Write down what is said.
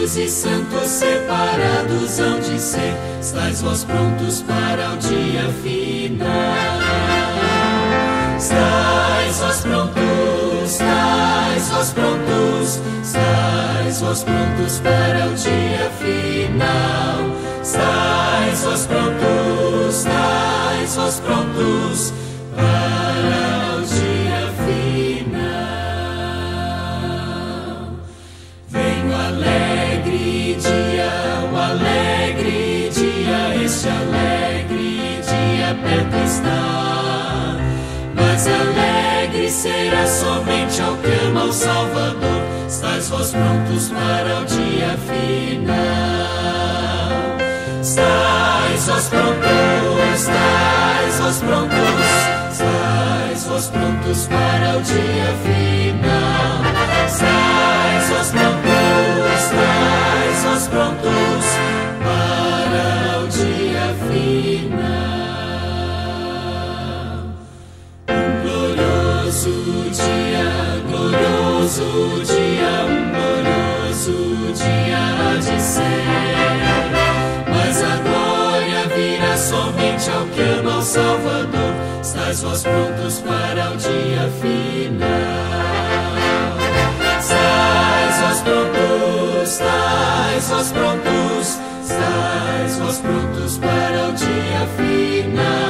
e santos separados hão de ser, estáis vós prontos para o dia final. Estáis vós prontos, estáis vós prontos, estáis vós prontos para o dia final. Estáis vós prontos, estáis vós prontos este alegre dia perto está. Mas alegre será somente ao que ama o Salvador. Estais vós prontos para o dia final. Estais vós prontos, estais vós prontos, estais vós prontos para o dia final. Glorioso dia, glorioso dia há de ser. Mas a glória virá somente ao que ama o Salvador. Estais vós prontos para o dia final. Estais vós prontos, estais vós prontos, estais vós prontos para o dia final.